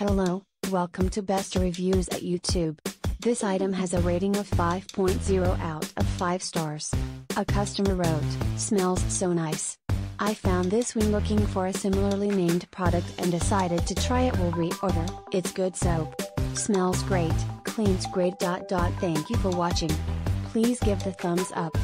Hello, welcome to Best Reviews at YouTube. This item has a rating of 5.0 out of 5 stars. A customer wrote, smells so nice. I found this when looking for a similarly named product and decided to try it will reorder. It's good soap. Smells great, cleans great. Thank you for watching. Please give the thumbs up.